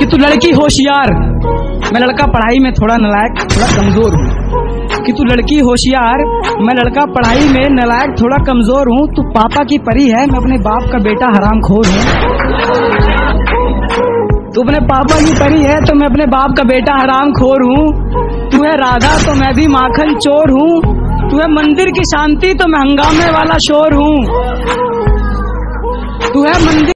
कि तू लड़की होशियार। मैं लड़का पढ़ाई में थोड़ा नलायक, थोड़ा कमज़ोर हूँ। कि तू लड़की होशियार, मैं लड़का पढ़ाई में नलायक, थोड़ा कमज़ोर हूँ। तू पापा की परी है, मैं अपने बाप का बेटा हराम खोर हूँ। तू अपने पापा की परी है तो मैं अपने बाप का बेटा हराम खोर हूँ। तू है राधा तो मैं भी माखन चोर हूँ। तू है मंदिर की शांति तो मैं हंगामे वाला शोर हूँ। तू है मंदिर